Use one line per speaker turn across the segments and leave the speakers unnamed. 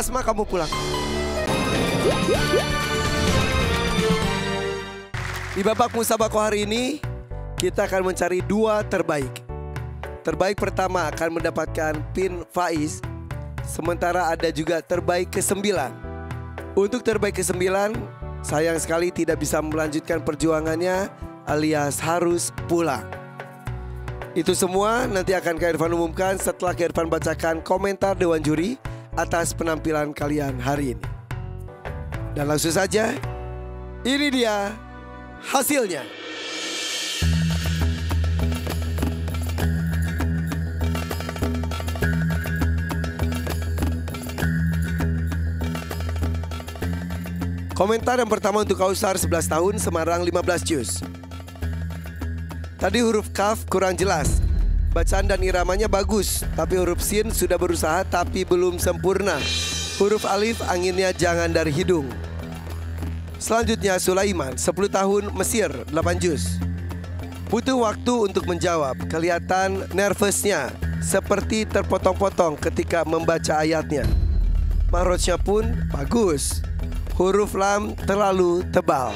Asma kamu pulang. Di babak musabako hari ini, kita akan mencari dua terbaik. Terbaik pertama akan mendapatkan pin Faiz, sementara ada juga terbaik ke-9. Untuk terbaik ke-9, sayang sekali tidak bisa melanjutkan perjuangannya alias harus pulang. Itu semua nanti akan Kak Irfan umumkan setelah Kak Irfan bacakan komentar Dewan Juri atas penampilan kalian hari ini. Dan langsung saja, ini dia hasilnya. Komentar yang pertama untuk Kausar 11 tahun Semarang 15 juz. Tadi huruf kaf kurang jelas. Bacaan dan iramanya bagus, tapi huruf sin sudah berusaha tapi belum sempurna. Huruf alif anginnya jangan dari hidung. Selanjutnya Sulaiman, 10 tahun Mesir, 8 juz. Butuh waktu untuk menjawab, kelihatan nervousnya seperti terpotong-potong ketika membaca ayatnya. Mahrojnya pun bagus. Huruf lam terlalu tebal.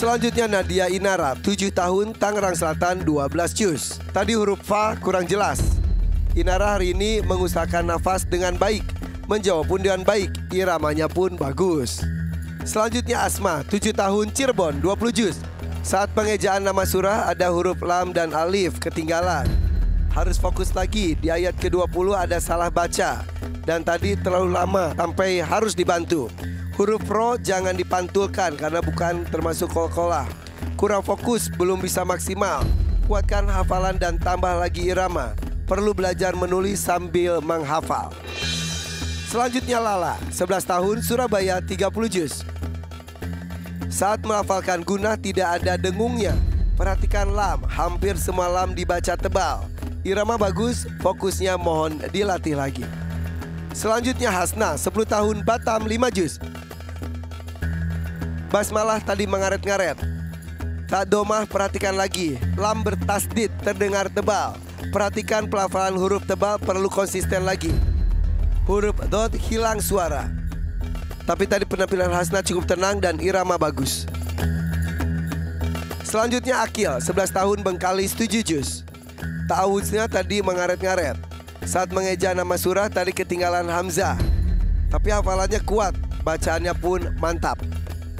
Selanjutnya Nadia Inara, 7 tahun Tangerang Selatan 12 juz. Tadi huruf fa kurang jelas. Inara hari ini mengusahakan nafas dengan baik, menjawab pun dengan baik, iramanya pun bagus. Selanjutnya Asma, 7 tahun Cirebon 20 juz. Saat pengejaan nama surah ada huruf lam dan alif ketinggalan. Harus fokus lagi, di ayat ke-20 ada salah baca. Dan tadi terlalu lama sampai harus dibantu. Huruf ro jangan dipantulkan karena bukan termasuk kol-kolah. Kurang fokus, belum bisa maksimal. Kuatkan hafalan dan tambah lagi irama. Perlu belajar menulis sambil menghafal. Selanjutnya Lala, 11 tahun Surabaya 30 juz. Saat melafalkan guna tidak ada dengungnya. Perhatikan lam, hampir semua lam dibaca tebal. Irama bagus, fokusnya mohon dilatih lagi. Selanjutnya Hasna, 10 tahun Batam 5 juz. Basmalah tadi mengaret-ngaret. Tak domah perhatikan lagi. Lam bertasdid terdengar tebal. Perhatikan pelafalan huruf tebal perlu konsisten lagi. Huruf dot hilang suara. Tapi tadi penampilan Hasna cukup tenang dan irama bagus. Selanjutnya Akil, 11 tahun Bengkalis 7 juz. Ta'awudznya tadi mengaret-ngaret. Saat mengeja nama surah tadi ketinggalan Hamzah. Tapi hafalannya kuat, bacaannya pun mantap.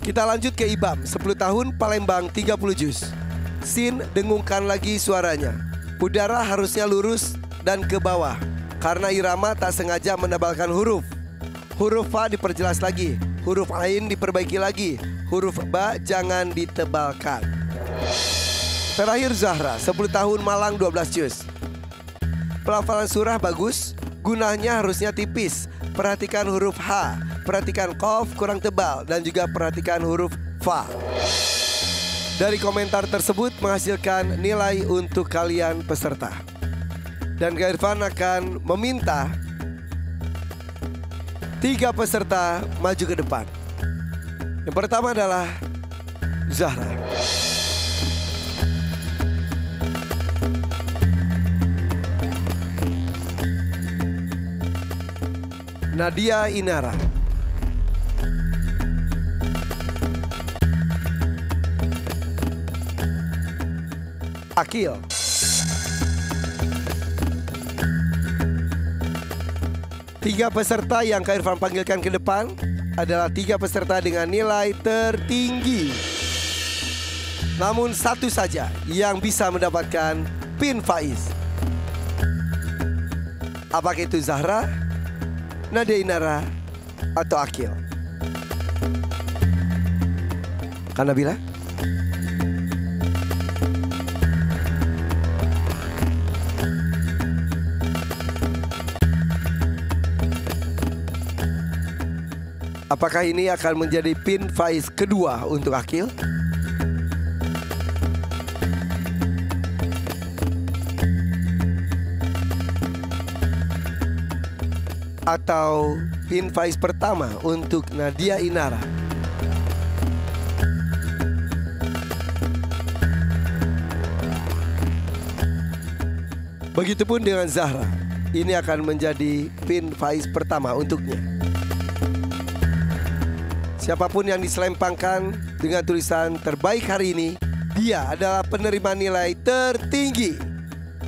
Kita lanjut ke Ibam, 10 tahun Palembang 30 juz. Sin dengungkan lagi suaranya. Udara harusnya lurus dan ke bawah karena irama tak sengaja menebalkan huruf. Huruf fa diperjelas lagi, huruf ain diperbaiki lagi, huruf ba jangan ditebalkan. Terakhir Zahra, 10 tahun Malang 12 juz. Pelafalan surah bagus, gunanya harusnya tipis. Perhatikan huruf H, perhatikan kof kurang tebal dan juga perhatikan huruf fa. Dari komentar tersebut menghasilkan nilai untuk kalian peserta. Dan Kak Irfan akan meminta tiga peserta maju ke depan. Yang pertama adalah Zahra. Nadia Inara. Akil. Tiga peserta yang Kak Irfan panggilkan ke depan adalah tiga peserta dengan nilai tertinggi. Namun satu saja yang bisa mendapatkan pin Faiz. Apakah itu Zahra, Nadia Inara, atau Akil? Karena bila? Apakah ini akan menjadi pin Faiz kedua untuk Akil? Atau pin Faiz pertama untuk Nadia Inara? Begitupun dengan Zahra. ini akan menjadi pin Faiz pertama untuknya. Siapa pun yang diselempangkan dengan tulisan terbaik hari ini, dia adalah penerima nilai tertinggi.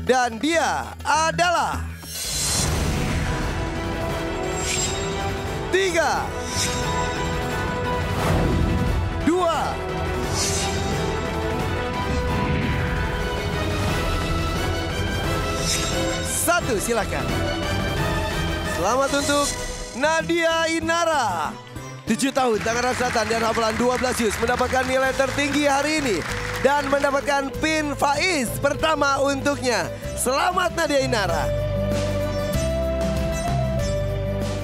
Dan dia adalah tiga, dua, satu silakan. Selamat untuk Nadia Inara. 7 tahun Tangerang Selatan dan hafalan 12 juz mendapatkan nilai tertinggi hari ini dan mendapatkan pin Faiz pertama untuknya. Selamat Nadia Inara.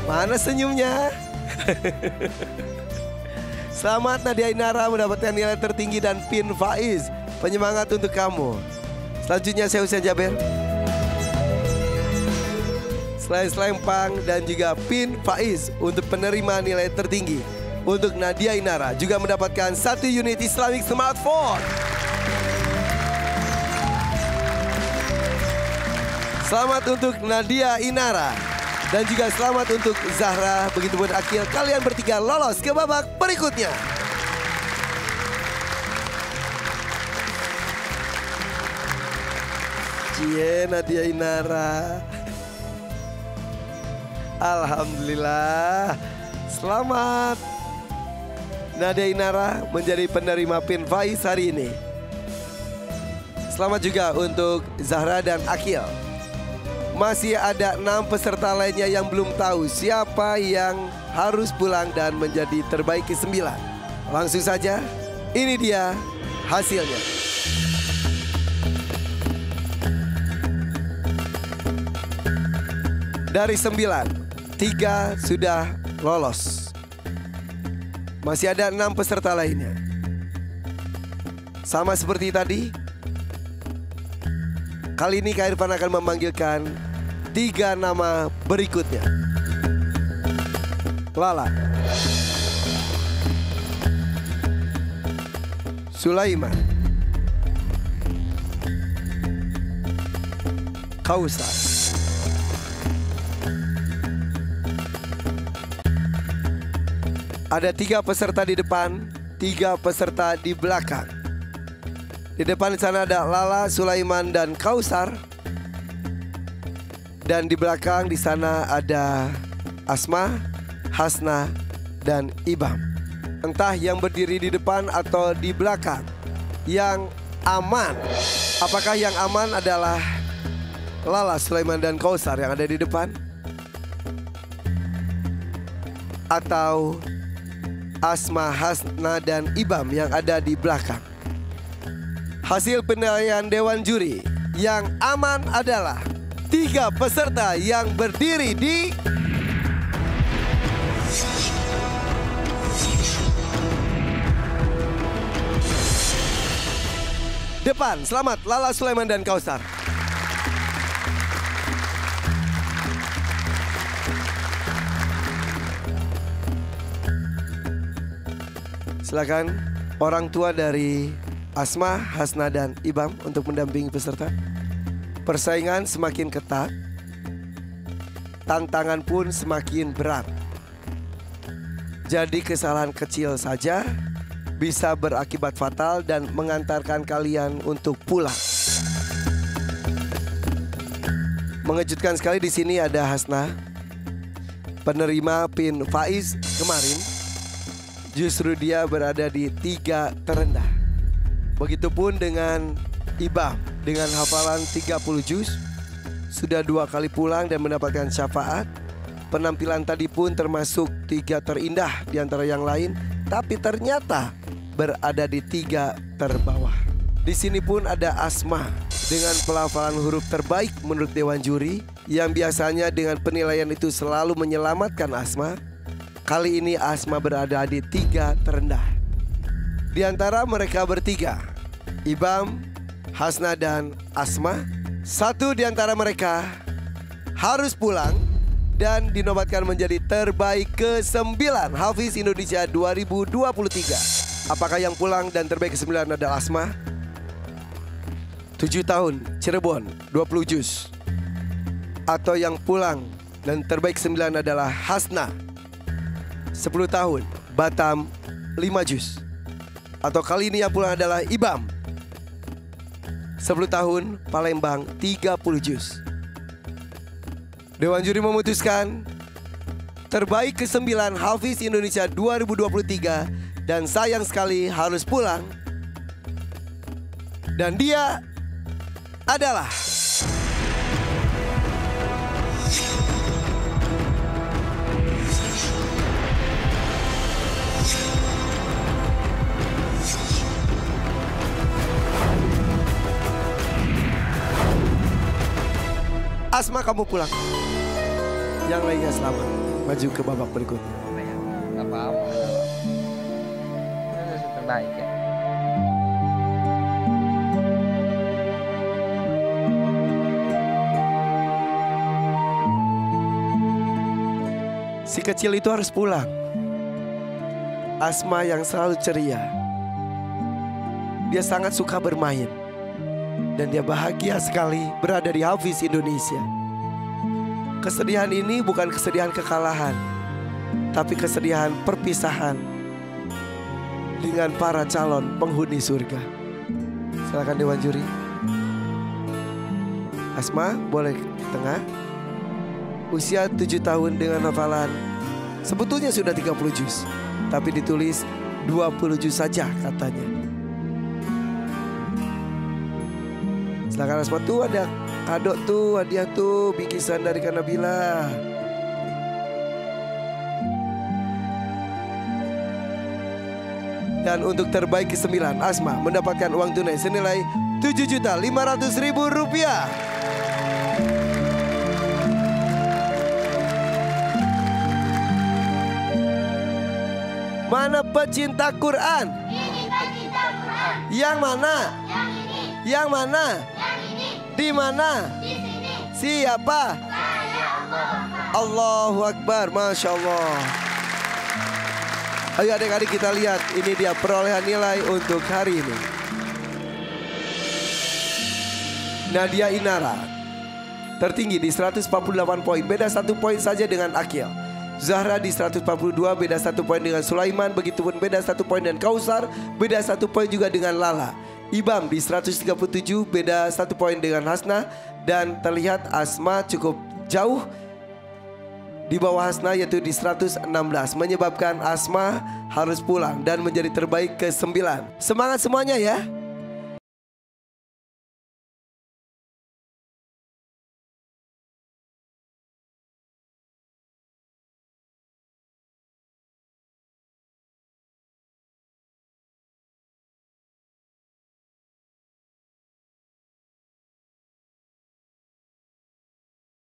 Mana senyumnya? Selamat Nadia Inara mendapatkan nilai tertinggi dan pin Faiz. Penyemangat untuk kamu. Selanjutnya saya Husain Jaber. Selain selempang dan juga pin Faiz untuk penerima nilai tertinggi. Untuk Nadia Inara juga mendapatkan satu unit Islamic smartphone. Selamat untuk Nadia Inara dan juga selamat untuk Zahra. Begitupun Akil, kalian bertiga lolos ke babak berikutnya. Cie Nadia Inara. Alhamdulillah. Selamat. Nadia Inara menjadi penerima pin Faiz hari ini. Selamat juga untuk Zahra dan Akil. Masih ada enam peserta lainnya yang belum tahu siapa yang harus pulang dan menjadi terbaik ke sembilan. Langsung saja, ini dia hasilnya. Dari sembilan, tiga sudah lolos. Masih ada enam peserta lainnya. Sama seperti tadi, kali ini Kak Irfan akan memanggilkan tiga nama berikutnya. Lala. Sulaiman. Kausar. Ada tiga peserta di depan, tiga peserta di belakang. Di depan sana ada Lala, Sulaiman, dan Kausar. Dan di belakang di sana ada Asma, Hasna, dan Ibam. Entah yang berdiri di depan atau di belakang. Yang aman. Apakah yang aman adalah Lala, Sulaiman, dan Kausar yang ada di depan? Atau Asma, Hasna, dan Ibam yang ada di belakang. Hasil penilaian Dewan Juri yang aman adalah tiga peserta yang berdiri di depan. Selamat Lala Sulaiman dan Kausar. Silakan orang tua dari Asma, Hasna dan Ibam untuk mendampingi peserta. Persaingan semakin ketat, tantangan pun semakin berat. Jadi kesalahan kecil saja bisa berakibat fatal dan mengantarkan kalian untuk pulang. Mengejutkan sekali di sini ada Hasna, penerima pin Faiz kemarin. Justru dia berada di tiga terendah. Begitupun dengan Ibam dengan hafalan 30 juz sudah dua kali pulang dan mendapatkan syafaat. Penampilan tadi pun termasuk tiga terindah di antara yang lain, tapi ternyata berada di tiga terbawah. Di sini pun ada Asma dengan pelafalan huruf terbaik menurut Dewan Juri yang biasanya dengan penilaian itu selalu menyelamatkan Asma. Kali ini Asma berada di tiga terendah. Di antara mereka bertiga, Ibam, Hasna dan Asma, satu di antara mereka harus pulang dan dinobatkan menjadi terbaik ke-9 Hafiz Indonesia 2023. Apakah yang pulang dan terbaik ke-9 adalah Asma? 7 tahun, Cirebon, 20 juz. atau yang pulang dan terbaik sembilan adalah Hasna 10 tahun Batam 5 jus. Atau kali ini yang pulang adalah Ibam. 10 tahun Palembang 30 jus. Dewan juri memutuskan terbaik ke-9 Hafiz Indonesia 2023 dan sayang sekali harus pulang. Dan dia adalah Asma kamu pulang. Yang lainnya selamat. Maju ke babak berikutnya.
Gak apa-apa. Itu terbaik ya.
Si kecil itu harus pulang. Asma yang selalu ceria. Dia sangat suka bermain. Dan dia bahagia sekali berada di Hafiz Indonesia. Kesedihan ini bukan kesedihan kekalahan. Tapi kesedihan perpisahan. Dengan para calon penghuni surga. Silakan Dewan Juri. Asma boleh ke tengah. Usia 7 tahun dengan hafalan Sebetulnya sudah 30 juz Tapi ditulis 20 juz saja katanya Silakan Asma tuh ada kado tuh hadiah tuh Bingkisan dari Kanabila Dan untuk terbaik ke-9 Asma mendapatkan uang tunai senilai 7 juta 500 ribu rupiah Mana pecinta Quran? Yang mana? Yang mana? Di mana? Siapa? Allahu Akbar, Masya Allah. Ayo adik-adik kita lihat, ini dia perolehan nilai untuk hari ini. Nadia Inara tertinggi di 148 poin, beda satu poin saja dengan Akil. Zahra di 142 beda satu poin dengan Sulaiman Begitupun beda satu poin dengan Kausar Beda satu poin juga dengan Lala Ibam di 137 beda satu poin dengan Hasna Dan terlihat Asma cukup jauh di bawah Hasna yaitu di 116 Menyebabkan Asma harus pulang dan menjadi terbaik ke 9 Semangat semuanya ya